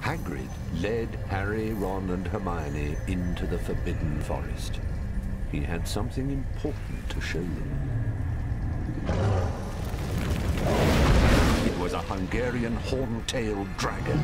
Hagrid led Harry, Ron, and Hermione into the Forbidden Forest. He had something important to show them. It was a Hungarian horn-tailed dragon.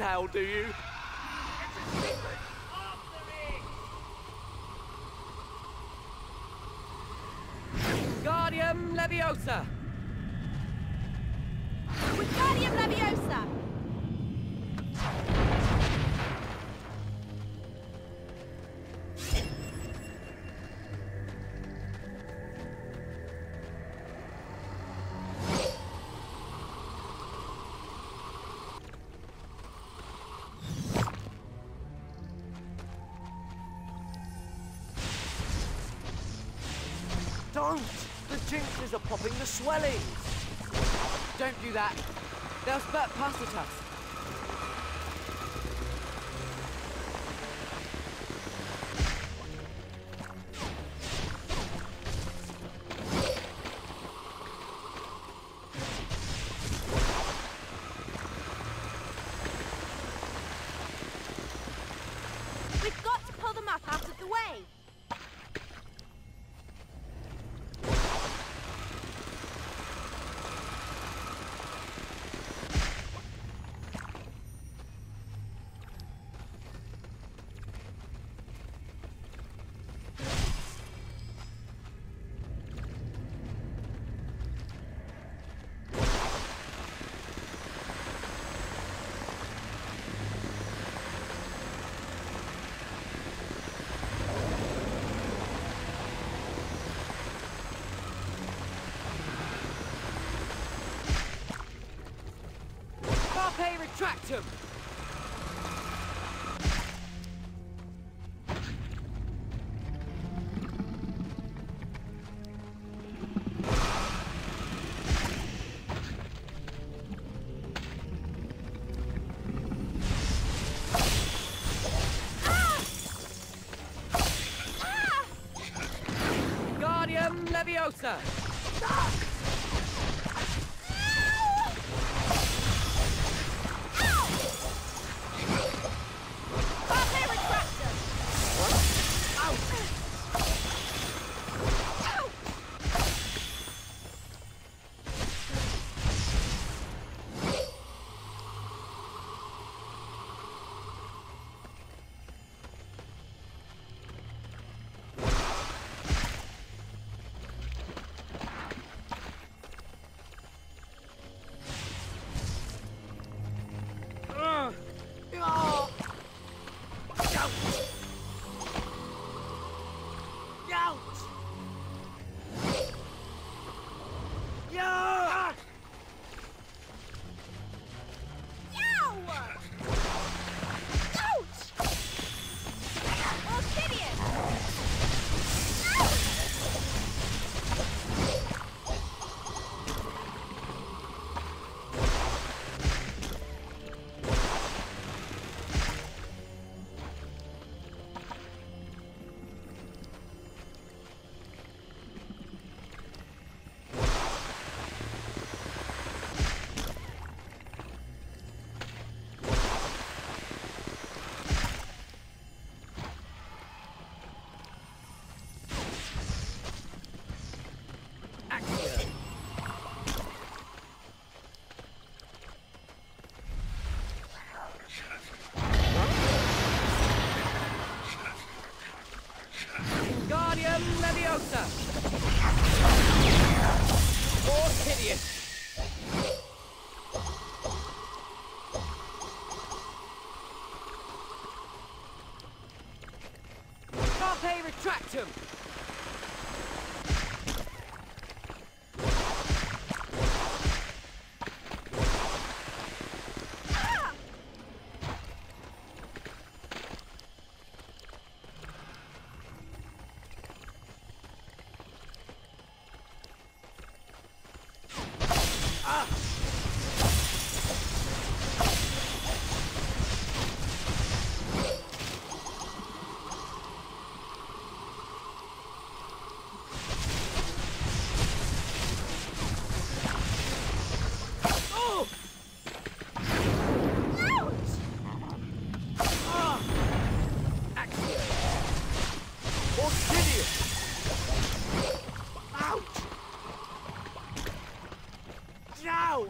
Owl, do you? Wingardium Leviosa! Don't! The jinxes are popping the swellings! Don't do that. They'll spurt past at us. Carpe retractum! Ah! Ah! Wingardium Leviosa! Carpe Ouch! Now!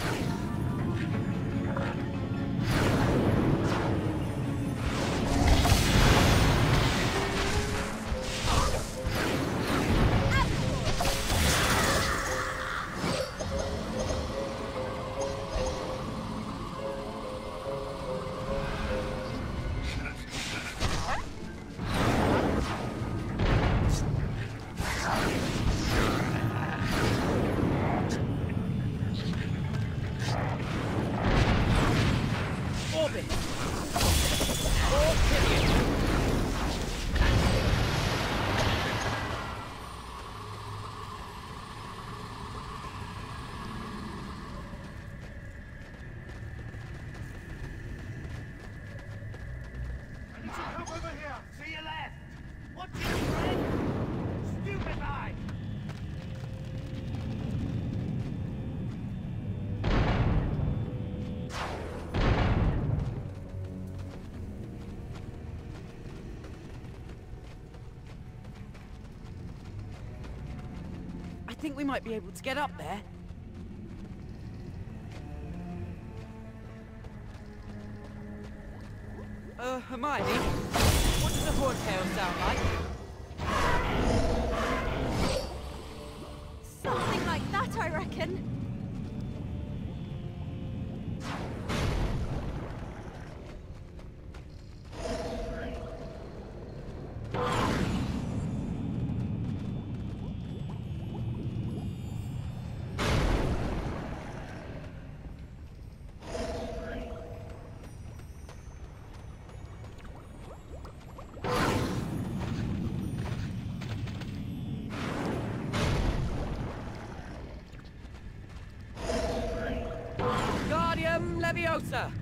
Thank you. think we might be able to get up there. Uh, Hermione? closer!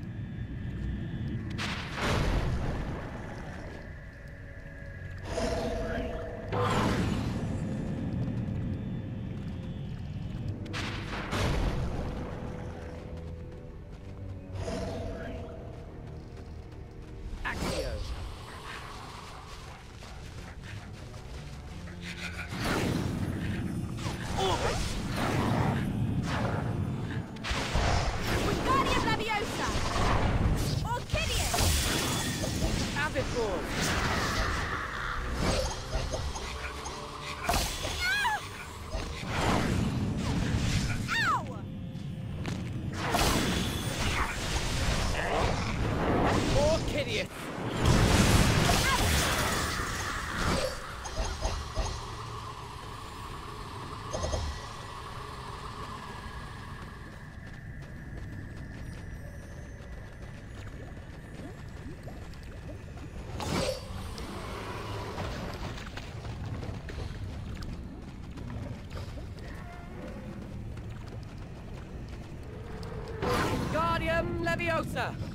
Leviosa!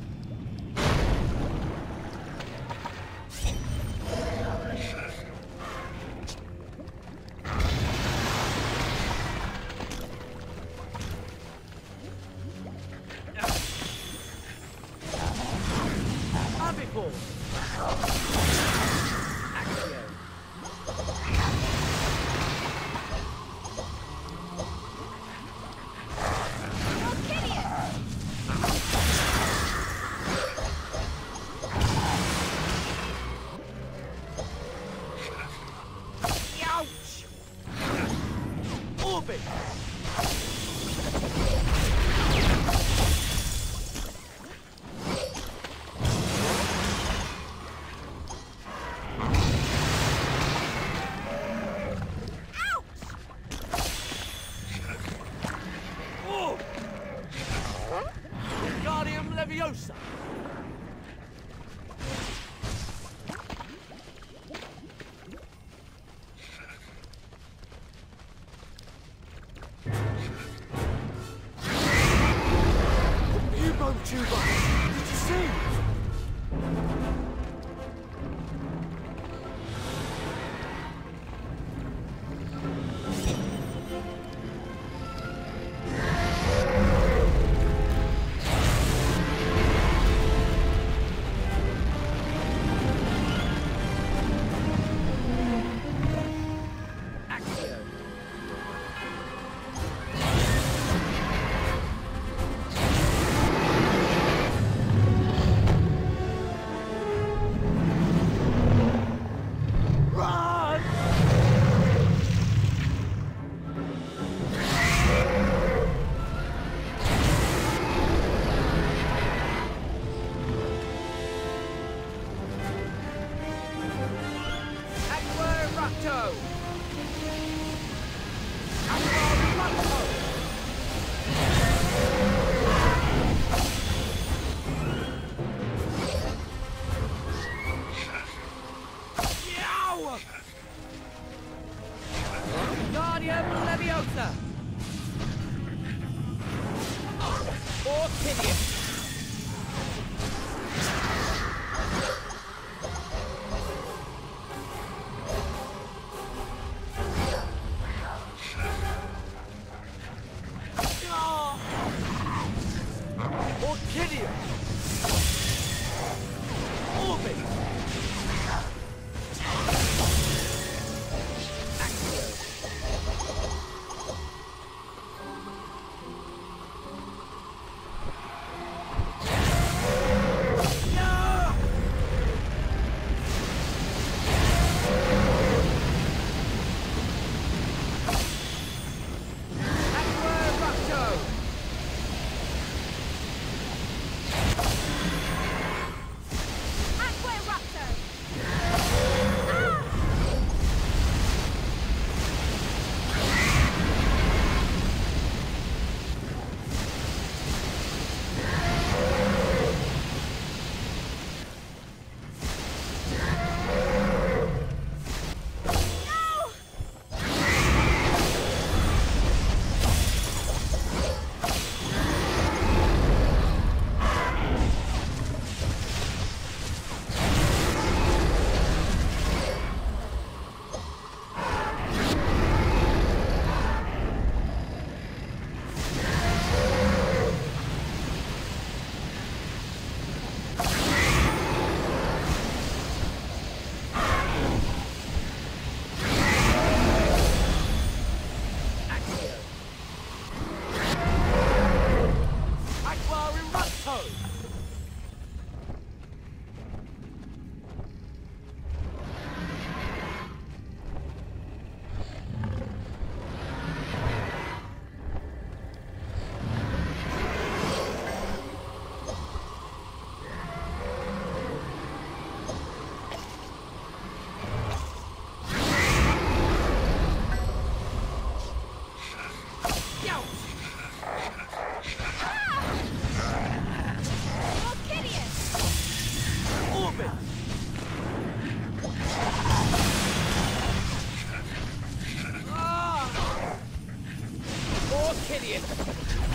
Orchideous!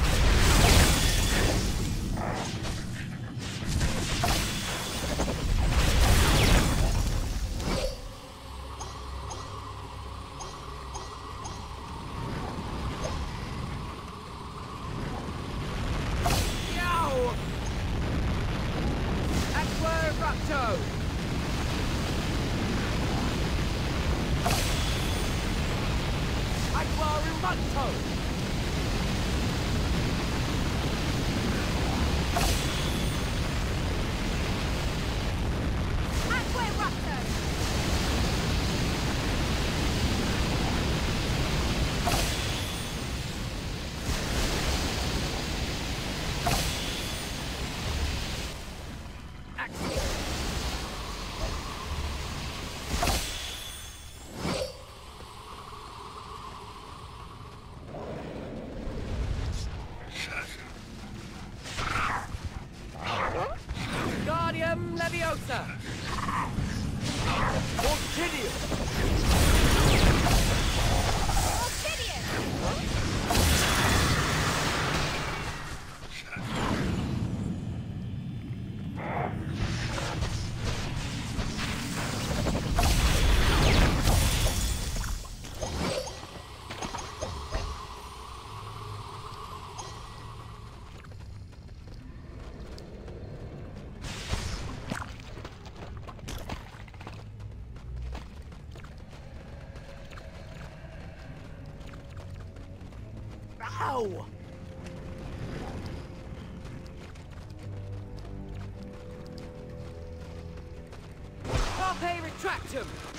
Carpe retractum!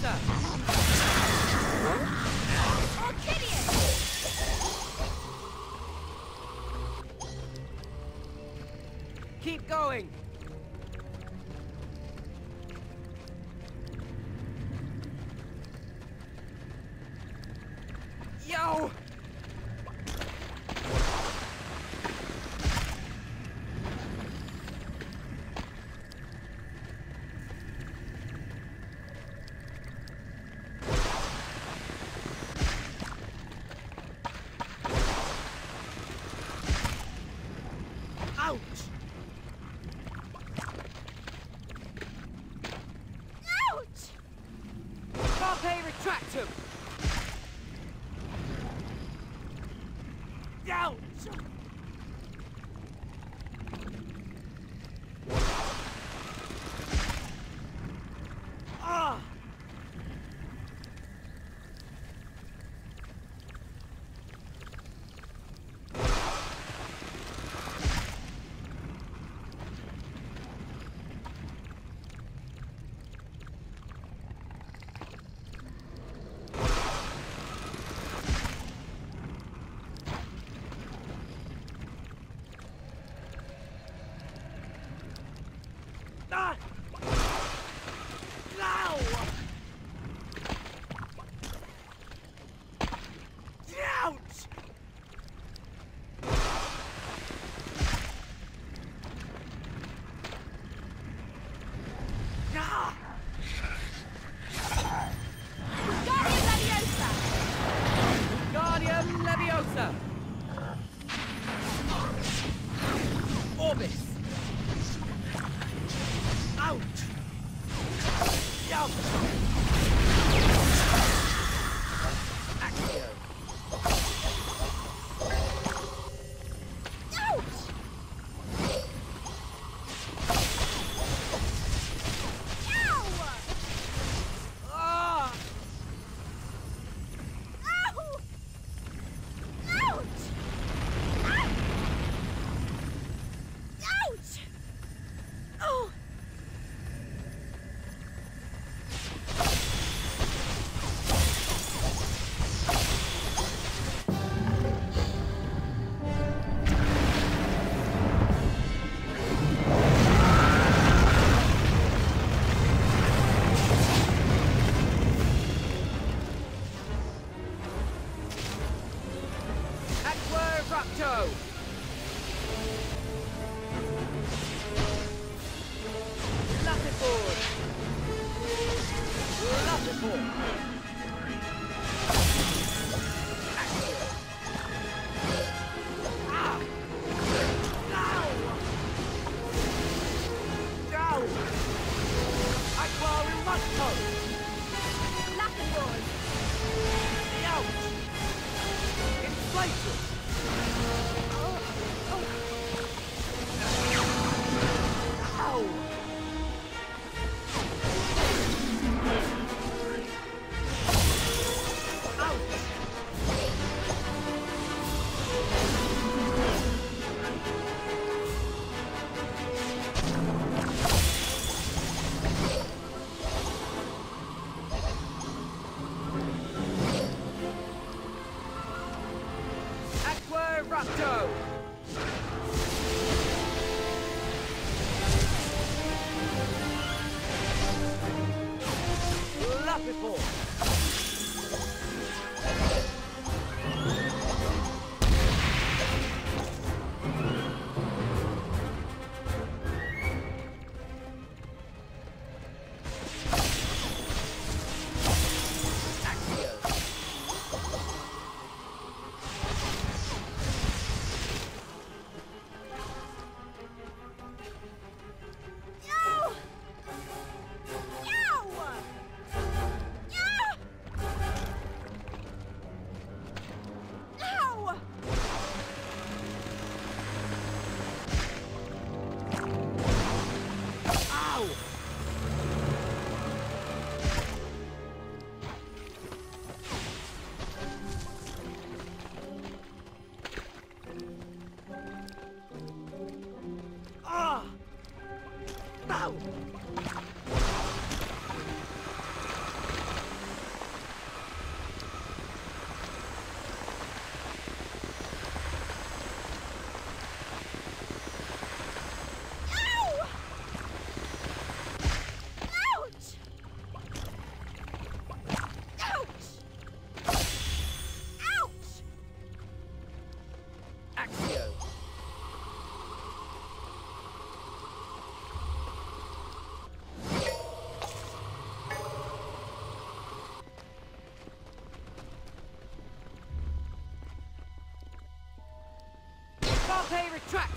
Guardian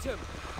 Carpe